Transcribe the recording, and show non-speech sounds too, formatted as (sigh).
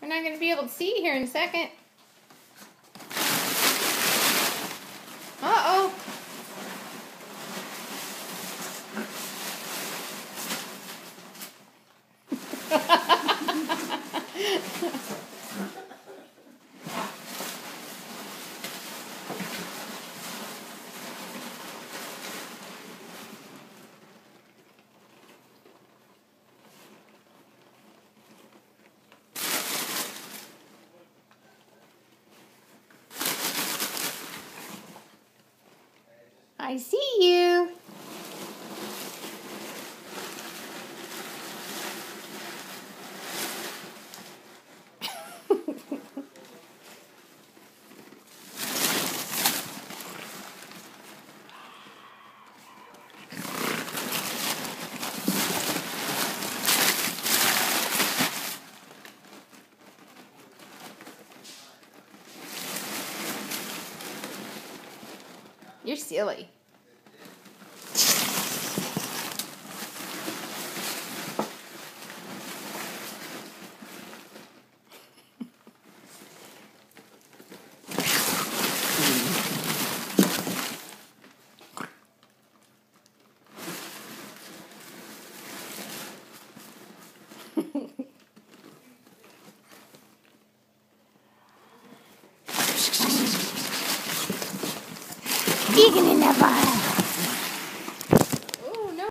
We're not going to be able to see here in a second. Uh-oh. (laughs) I see you. You're silly. Bottom.